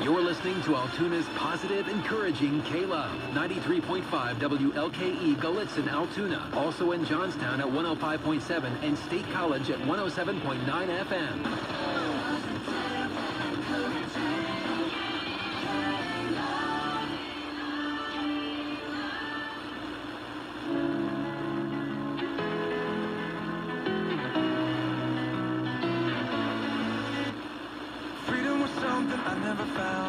listening to Altoona's positive, encouraging K-Love. 93.5 WLKE Gallitzin, Altoona. Also in Johnstown at 105.7 and State College at 107.9 FM. I never found.